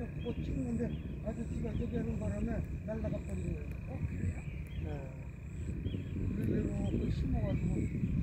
50만 뭐 찍는데 아저씨가 얘기하는 바람에 날라가 버린 거예요. 어, 그래요? 네. 그래서 그 심어가지고